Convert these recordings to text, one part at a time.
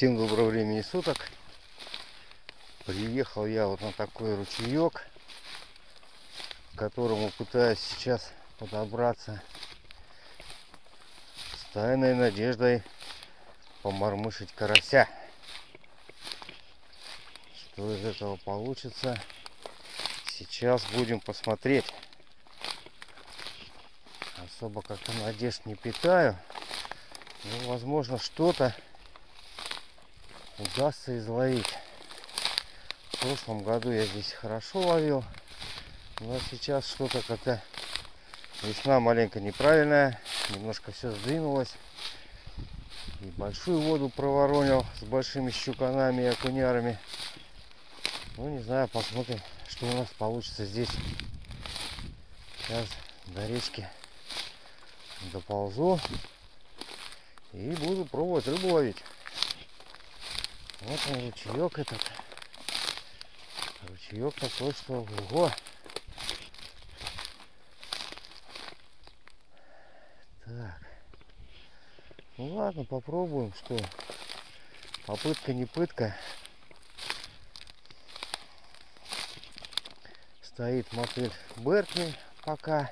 Всем доброго времени суток. Приехал я вот на такой ручеек, к которому пытаюсь сейчас подобраться с тайной надеждой помормышить карася. Что из этого получится, сейчас будем посмотреть. Особо как-то надежд не питаю. Ну, возможно, что-то удастся изловить. В прошлом году я здесь хорошо ловил, но сейчас что-то как-то весна маленько неправильная, немножко все сдвинулось. И большую воду проворонил с большими щуканами и окунярами. Ну, не знаю, посмотрим, что у нас получится здесь. Сейчас до речки доползу и буду пробовать рыбу ловить. Вот он ручеек этот. Ручеек такой, что ого. Так. Ну ладно, попробуем, что. Попытка не пытка. Стоит мотель Беркли пока.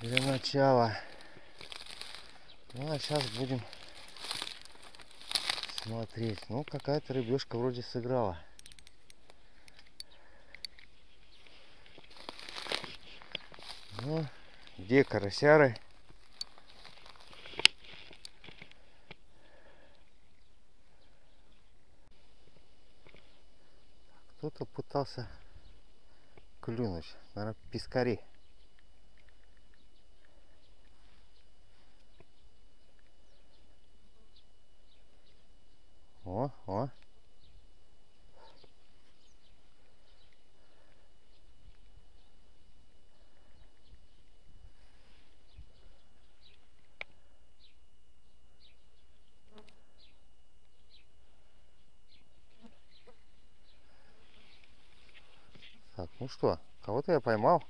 Для начала. Ну а сейчас будем смотреть. Ну, какая-то рыбешка вроде сыграла. Ну, где карасяры? Кто-то пытался клюнуть. Наверное, пескари. О, о. Так, ну что, кого-то я поймал.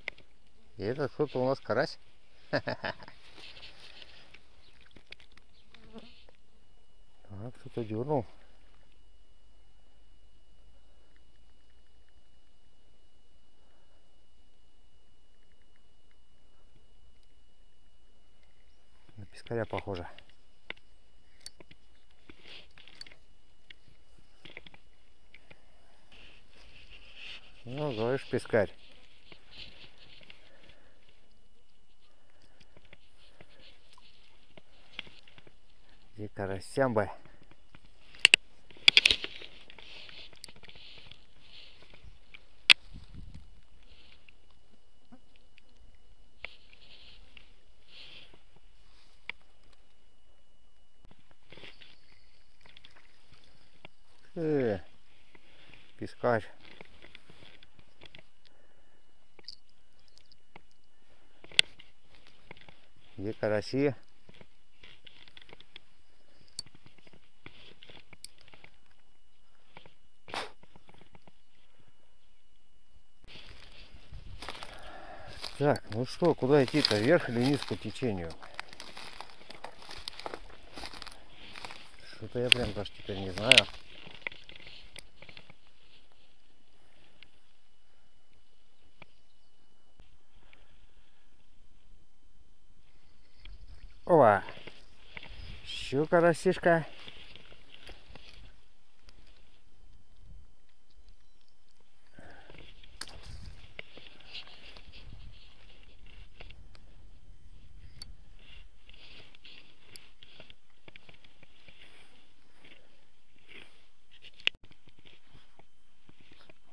И это кто-то у нас карась. Так, кто-то дернул. На пескаря похоже. Ну, говоришь, пескарь. Где карасям бы. Э, пескарь. Где караси? Так, ну что, куда идти-то, вверх или вниз по течению? Что-то я прям даже теперь не знаю. Ова! Щука растишка.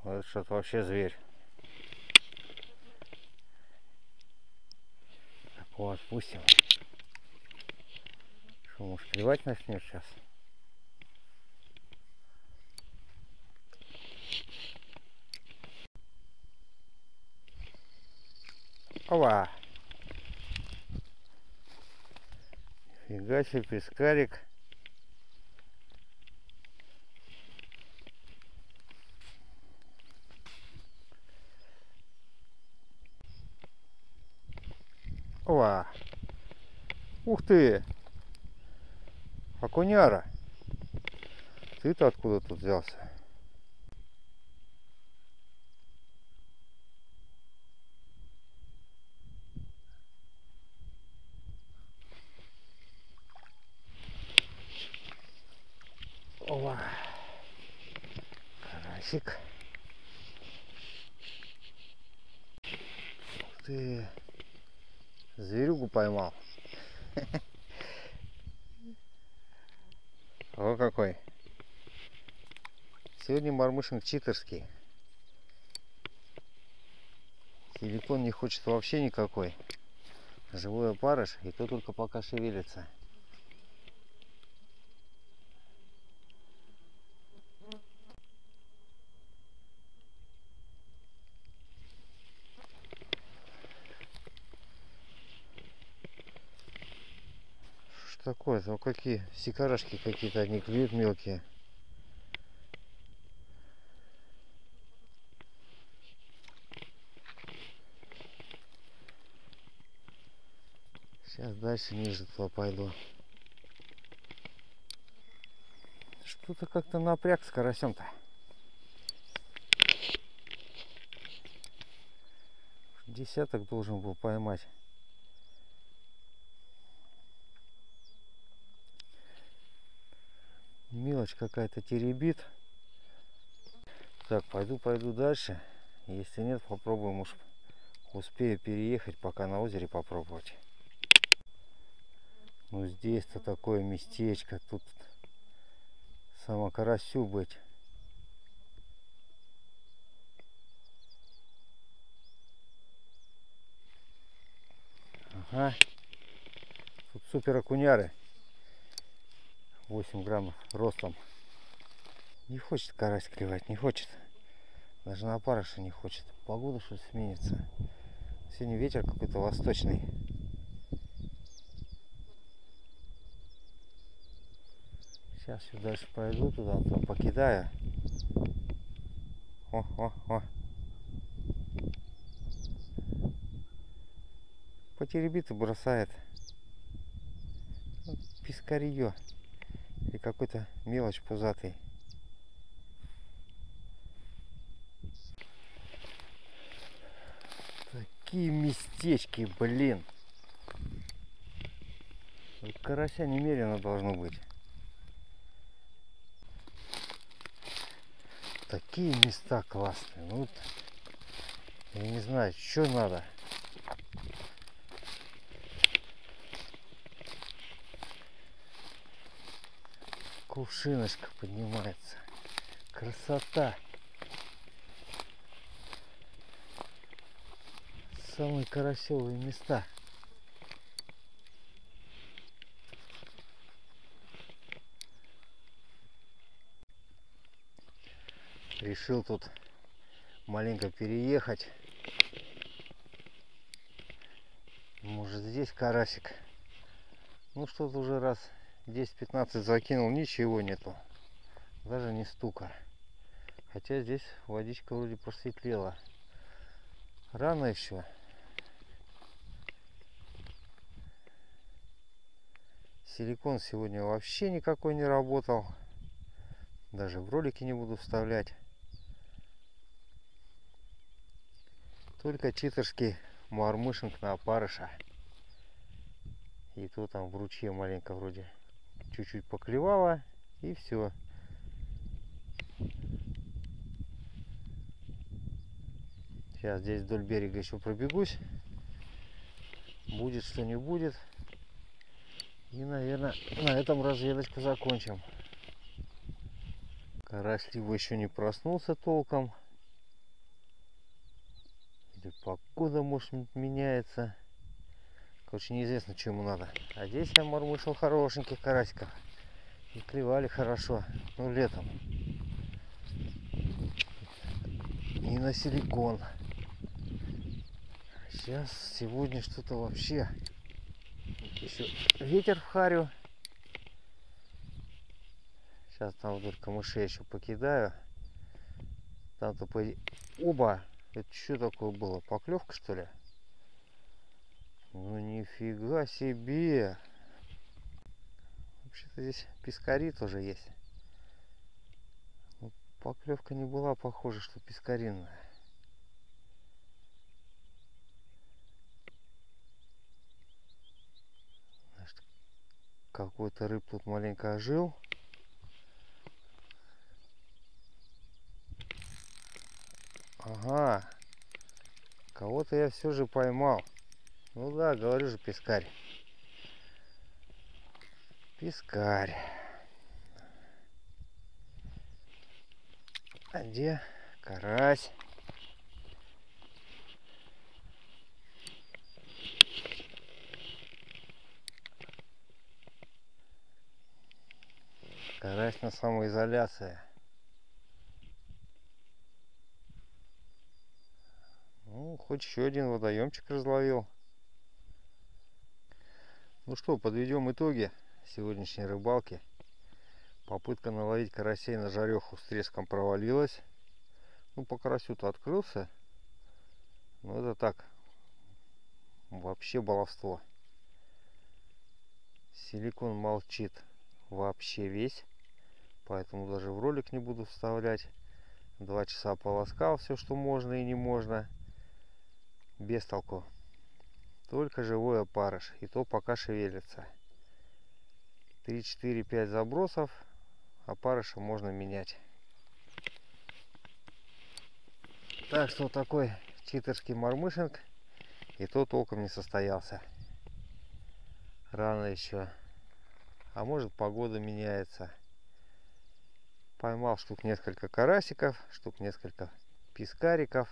Вот что-то вообще зверь. Такого отпустим. Что, может, клевать начнет сейчас? Ова! Фига себе, пескарик. Ова! Ух ты! Окуняра. Ты-то откуда тут взялся? Ова. Карасик. Ты. Зверюгу поймал. Какой. Сегодня мормышинг читерский. Силикон не хочет вообще никакой. Живой опарыш, и то только пока шевелится. Что такое? Ну какие сикарашки какие-то, одни клюют мелкие. Сейчас дальше ниже туда пойду. Что-то как-то напряг с карасем-то. Десяток должен был поймать. Мелочь какая-то теребит. Так, пойду, пойду дальше. Если нет, попробуем уж успею переехать, пока на озере попробовать. Ну здесь-то такое местечко, тут само карасю быть. Ага. Тут супер окуняры. 8 граммов ростом. Не хочет карась клевать, не хочет. Даже на опарыша не хочет. Погода что сменится. Сегодня ветер какой-то восточный. Сейчас еще дальше пройду туда, там покидаю. О, о, о. Потеребит и бросает. Пискарье. Или какой-то мелочь пузатый. Такие местечки, блин. Карася немерено должно быть. Такие места классные. Ну, я не знаю, что надо. Кувшиночка поднимается. Красота. Самые карасевые места. решил тут маленько переехать. Может здесь карасик. Ну что-то уже раз 10-15 закинул, ничего нету. Даже не стука. Хотя здесь водичка вроде просветлела. Рано еще. Силикон сегодня вообще никакой не работал. Даже в ролики не буду вставлять. Только читерский муармышинг на опарыша. И то там в ручье маленько вроде чуть-чуть поклевало. И все. Сейчас здесь вдоль берега еще пробегусь. Будет что не будет. И, наверное, на этом разведочку закончим. Карась либо еще не проснулся толком, или погода, может, меняется. Короче, неизвестно, что ему надо. А здесь я мормышил хорошеньких карасиков. И клевали хорошо. Ну, летом. И на силикон. Сейчас, сегодня что-то вообще. Еще ветер в харю. Сейчас там вдоль камышей еще покидаю. Там-то по... Оба! Это что такое было? Поклевка что ли? Ну нифига себе! Вообще-то здесь пескари тоже есть. Но поклевка не была похожа, что пескаринная. Какой-то рыб тут маленько ожил. Ага. Кого-то я все же поймал. Ну да, говорю же, пескарь. Пескарь. А где карась? Карась на самоизоляции. Ну, хоть еще один водоемчик разловил. Ну что, подведем итоги сегодняшней рыбалки. Попытка наловить карасей на жареху с треском провалилась. Ну, по карасю-то открылся. Но это так. Вообще баловство. Силикон молчит вообще весь. Поэтому даже в ролик не буду вставлять. Два часа полоскал все, что можно и не можно. Без толку. Только живой опарыш. И то пока шевелится. 3, 4, 5 забросов. Опарыша можно менять. Так что такой читерский мормышинг. И то толком не состоялся. Рано еще. А может погода меняется. Поймал штук несколько карасиков, штук несколько пескариков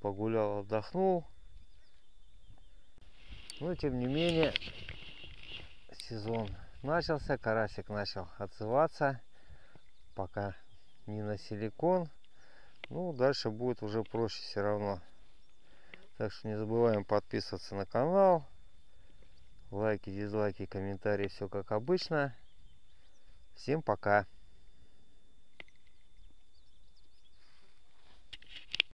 погулял, отдохнул. Но тем не менее сезон начался, карасик начал отзываться, пока не на силикон. Ну, дальше будет уже проще все равно. Так что не забываем подписываться на канал. Лайки, дизлайки, комментарии, все как обычно. Всем пока.